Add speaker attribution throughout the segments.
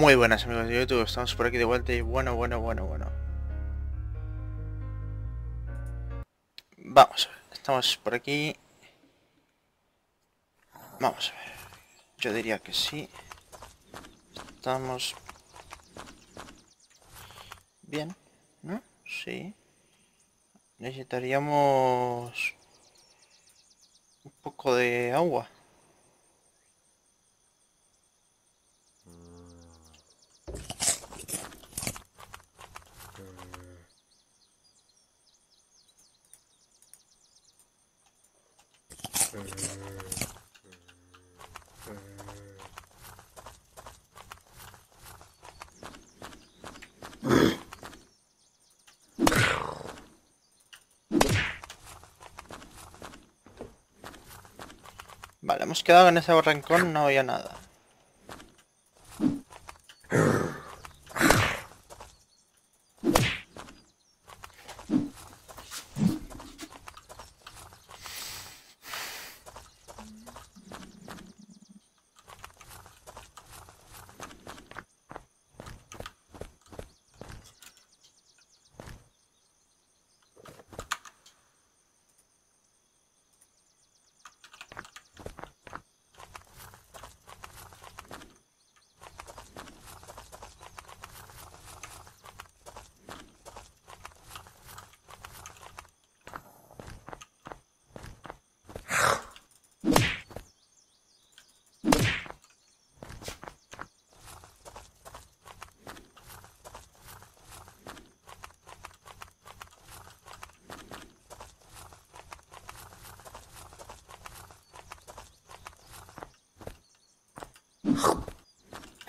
Speaker 1: Muy buenas amigos de YouTube, estamos por aquí de vuelta y bueno, bueno, bueno, bueno. Vamos a ver, estamos por aquí. Vamos a ver. Yo diría que sí. Estamos bien, ¿no? Sí. Necesitaríamos un poco de agua. Vale, hemos quedado en ese barrancón, no había nada.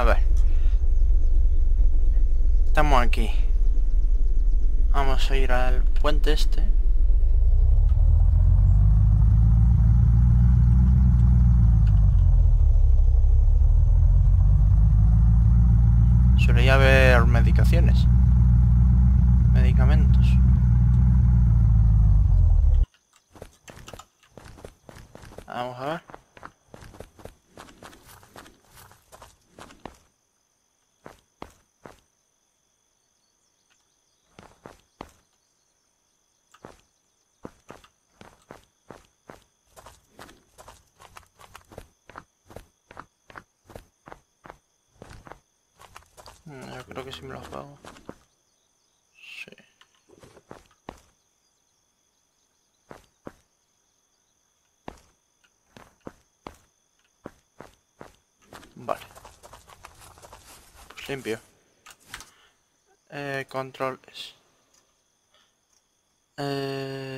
Speaker 1: A ver. Estamos aquí. Vamos a ir al puente este. Suele haber medicaciones. Medicamentos. Vamos a ver. Mm, Yo creo que sí me los pago. Sí. Vale. Pues limpio. Eh, controles. Eh...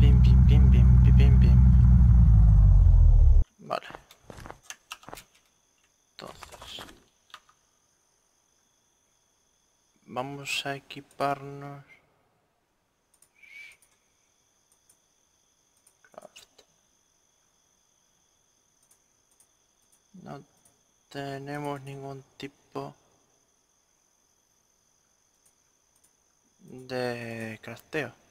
Speaker 1: Pim, pim, pim, pim, pim, pim, pim. Vale. Entonces. Vamos a equiparnos. No tenemos ningún tipo de crafteo.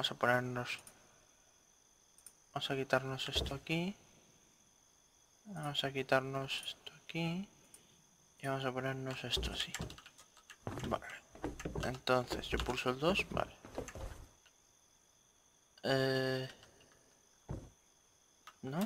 Speaker 1: Vamos a ponernos... Vamos a quitarnos esto aquí. Vamos a quitarnos esto aquí. Y vamos a ponernos esto así. Vale. Entonces, yo pulso el 2, vale. Eh... ¿No?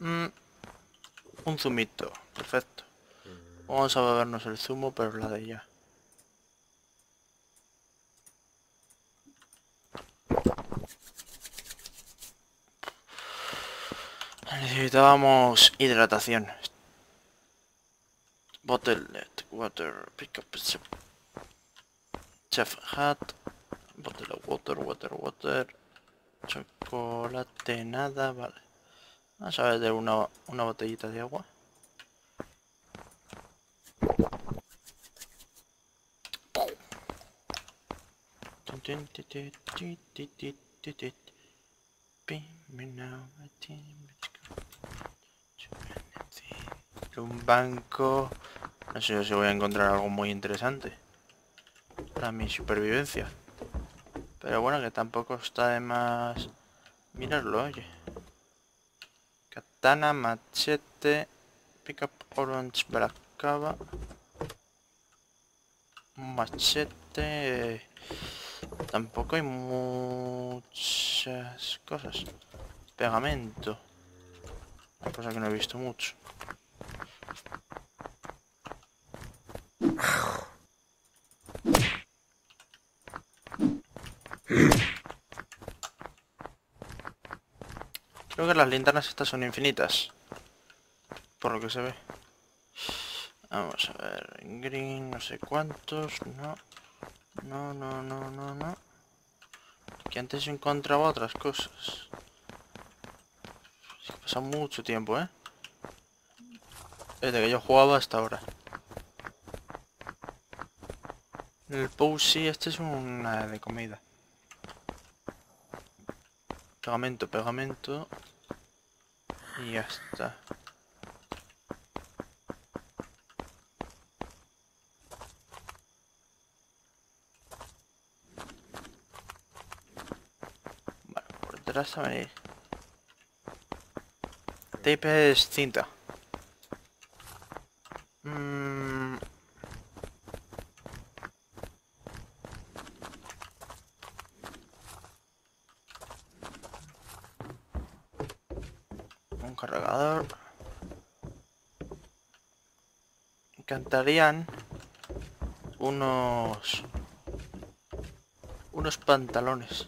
Speaker 1: Mm, un zumito, perfecto. Vamos a bebernos el zumo, pero la de ella. Necesitábamos hidratación. Bottle water, pick up chef hat, bottle of water, water, water, chocolate, nada, vale. Vamos a ver una, una botellita de agua. Un banco... No sé si voy a encontrar algo muy interesante. Para mi supervivencia. Pero bueno, que tampoco está de más mirarlo, oye. Katana, machete, pick orange black cava, machete. Tampoco hay muchas cosas. Pegamento. Una cosa que no he visto mucho. Creo que las linternas estas son infinitas. Por lo que se ve. Vamos a ver. Green, no sé cuántos. No. No, no, no, no, no. Que antes encontraba otras cosas. pasa mucho tiempo, ¿eh? Desde que yo jugaba hasta ahora. El Posey, este es una de comida. Pegamento, pegamento. Ya está. Por detrás también Tape es cinta. Mm. Un cargador. Cantarían unos unos pantalones.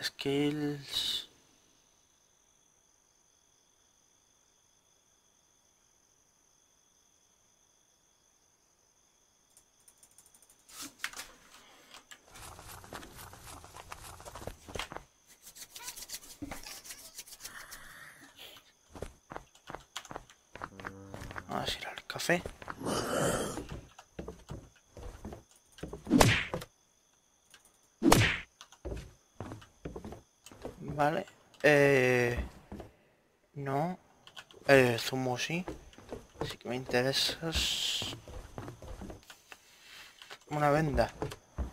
Speaker 1: Skills. Vamos a ir al café. Vale. Eh, no. Eh, zumo sí. Así que me interesa. Una venda.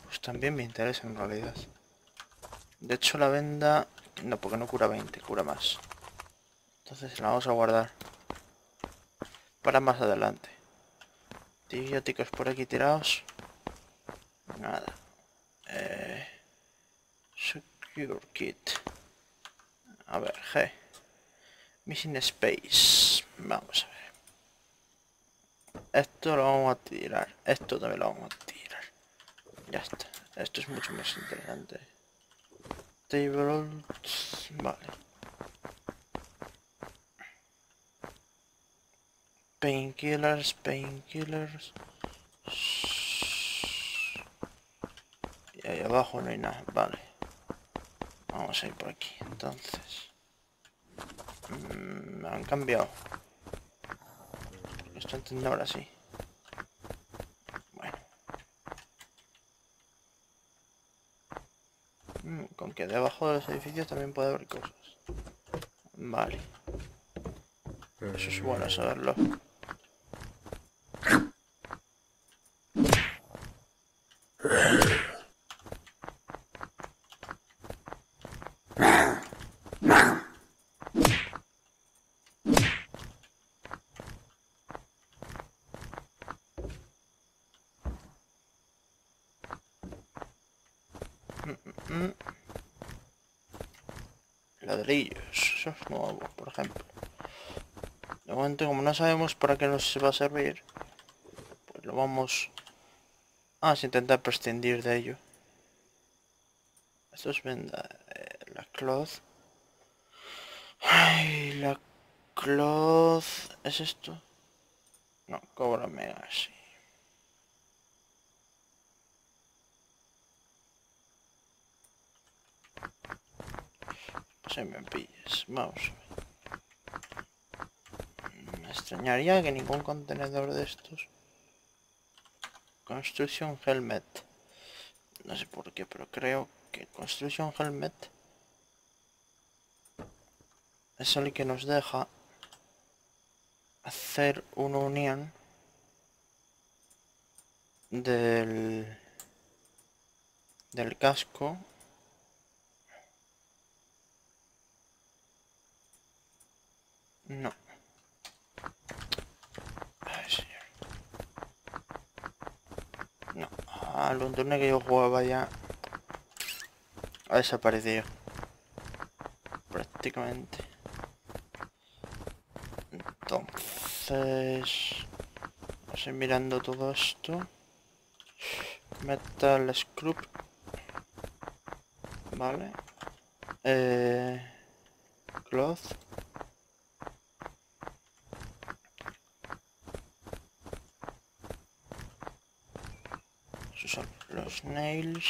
Speaker 1: Pues también me interesa en realidad. De hecho la venda... No, porque no cura 20, cura más. Entonces la vamos a guardar. Para más adelante. Antibióticos por aquí tirados. Nada. Eh, secure kit. A ver, G. Missing space. Vamos a ver. Esto lo vamos a tirar. Esto también lo vamos a tirar. Ya está. Esto es mucho más interesante. Tables. Vale. Painkillers, painkillers. Y ahí abajo no hay nada. Vale. Vamos a ir por aquí. Entonces. Me han cambiado. Esto entiendo ahora sí. Bueno. Mm, con que debajo de los edificios también puede haber cosas. Vale. Eso es bueno saberlo. Mm. Ladrillos, eso es nuevo, por ejemplo. Como no sabemos para qué nos va a servir, pues lo vamos a intentar prescindir de ello. Esto es venda, eh, la cloth. Ay, la cloth, ¿es esto? No, cóbrame así. Pues me pilles, vamos. Me extrañaría que ningún contenedor de estos. Construction Helmet. No sé por qué, pero creo que Construction Helmet es el que nos deja hacer una unión del del casco no Ay, señor. no al un torneo que yo jugaba ya ha desaparecido. Prácticamente. Entonces vamos a ir mirando todo esto. Metal scrub. Vale. Eh, cloth son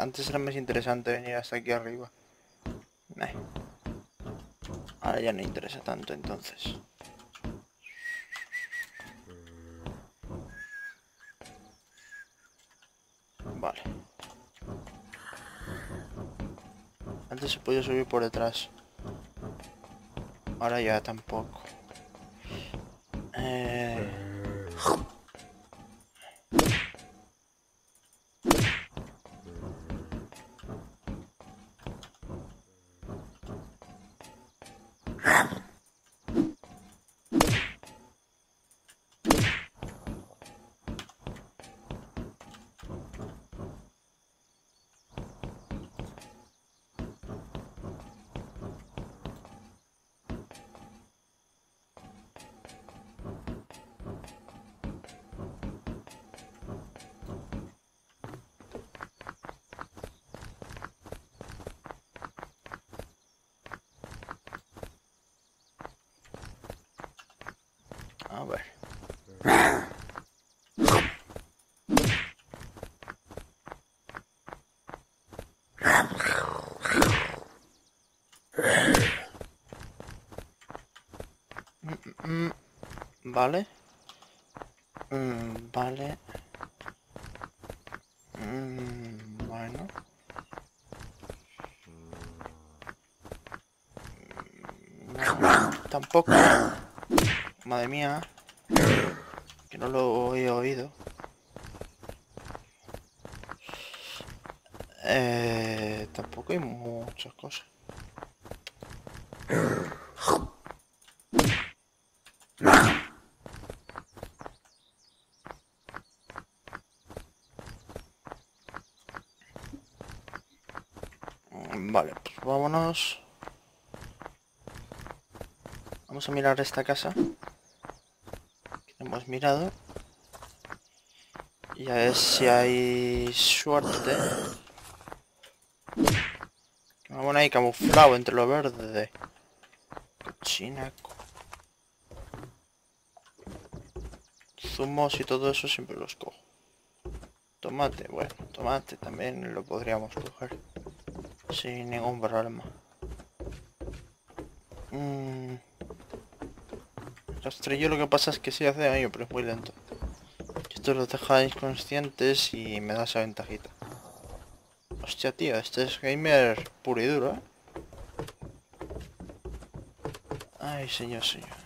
Speaker 1: Antes era más interesante venir hasta aquí arriba. Ahora ya no interesa tanto entonces. Vale. Antes se podía subir por detrás. Ahora ya tampoco. Eh... A ver. Mm, vale. Mm, vale. Mm, bueno. tampoco. Madre mía. Que no lo he oído. Eh, tampoco hay muchas cosas. Vale, pues Vamos a mirar esta casa hemos mirado. Y a ver si hay suerte. Vamos ahí camuflado entre lo verde. Cochinaco. Zumos y todo eso siempre los cojo. Tomate, bueno, tomate también lo podríamos coger. Sin ningún problema. Rastrillo lo que pasa es que sí hace daño, pero es muy lento. Esto lo dejáis conscientes y me da esa ventajita. Hostia, tío, este es gamer puro y duro, ¿eh? Ay, señor, señor.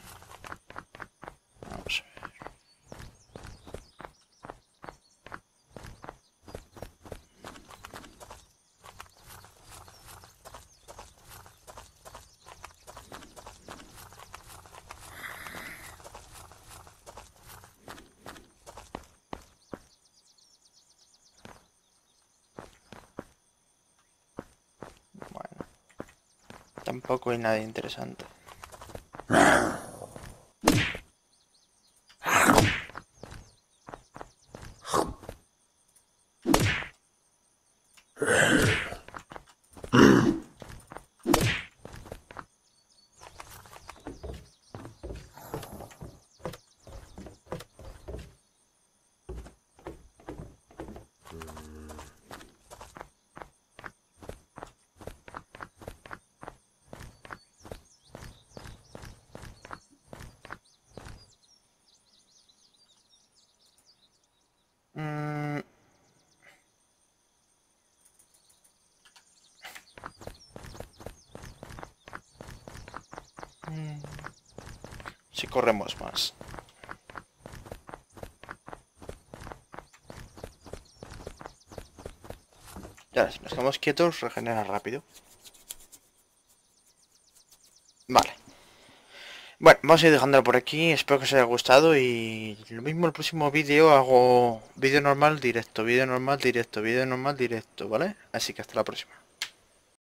Speaker 1: Tampoco hay nada interesante. Si corremos más. Ya, si nos quietos, regenera rápido. Vale. Bueno, vamos a ir dejándolo por aquí, espero que os haya gustado y lo mismo el próximo vídeo hago vídeo normal directo, vídeo normal directo, vídeo normal directo, ¿vale? Así que hasta la próxima.